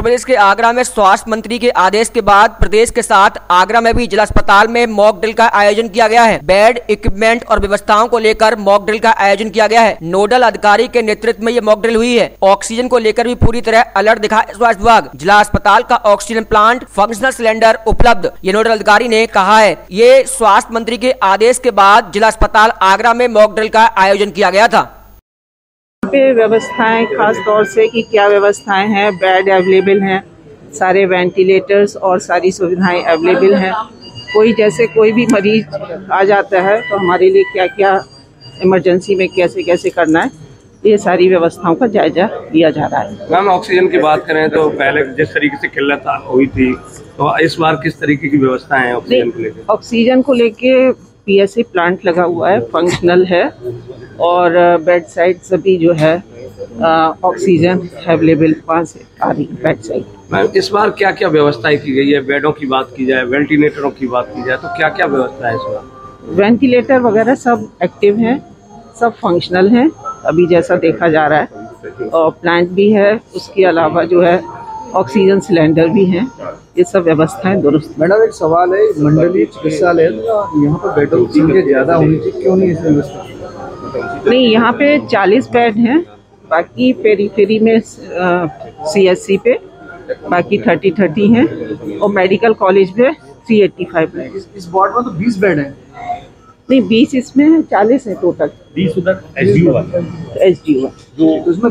प्रदेश के आगरा में स्वास्थ्य मंत्री के आदेश के बाद प्रदेश के साथ आगरा में भी जिला अस्पताल में मॉक ड्रिल का आयोजन किया गया है। बेड, इक्विपमेंट और व्यवस्थाओं को लेकर मॉक ड्रिल का आयोजन किया गया है। नोडल अधिकारी के नेतृत्व में ये मॉक ड्रिल हुई है। ऑक्सीजन को लेकर भी पूरी तरह अलर्ट दिखा स्वास्थ्य विभाग। जिला अस्पताल का ऑक्सीजन प्लांट फंक्शनल सिलेंडर उपलब्ध, ये नोडल अधिकारी ने कहा है। ये स्वास्थ्य मंत्री के आदेश के बाद जिला अस्पताल आगरा में मॉक ड्रिल का आयोजन किया गया था। पे व्यवस्थाएँ खास तौर से कि क्या व्यवस्थाएँ हैं बेड अवेलेबल हैं सारे वेंटिलेटर्स और सारी सुविधाएँ अवेलेबल हैं। कोई जैसे कोई भी मरीज़ आ जाता है तो हमारे लिए क्या क्या इमरजेंसी में कैसे कैसे करना है ये सारी व्यवस्थाओं का जायजा लिया जा रहा है। मैम ऑक्सीजन की बात करें तो पहले जिस तरीके से किल्लत हुई थी तो इस बार किस तरीके की व्यवस्था है ऑक्सीजन को लेकर? ऑक्सीजन को लेके पीएससी प्लांट लगा हुआ है फंक्शनल है। और बेड साइड सभी जो है ऑक्सीजन अवेलेबल वहाँ से आ रही है बेड साइड मैम इस बार क्या क्या व्यवस्थाएँ की गई है? बेडों की बात की जाए वेंटिलेटरों की बात की जाए तो क्या क्या व्यवस्था है इस बार? वेंटिलेटर वगैरह सब एक्टिव हैं सब फंक्शनल हैं अभी जैसा देखा जा रहा है। और प्लांट भी है उसके अलावा जो है ऑक्सीजन सिलेंडर भी हैं। ये सब व्यवस्थाएँ दुरुस्त। मैडम एक सवाल है मंडलीय चिकित्सालय यहाँ पर बेडों की संख्या ज़्यादा होनी चाहिए क्यों नहीं इसमें व्यवस्था? नहीं यहाँ पे 40 बेड हैं बाकी फेरी फेरी में सीएससी पे बाकी 30 30 हैं और मेडिकल कॉलेज में 385 बेड इस, इस वार्ड में तो 20 बेड हैं। नहीं 20 इसमें 40 है टोटल बीस उधर एस डी एच डी तो इसमें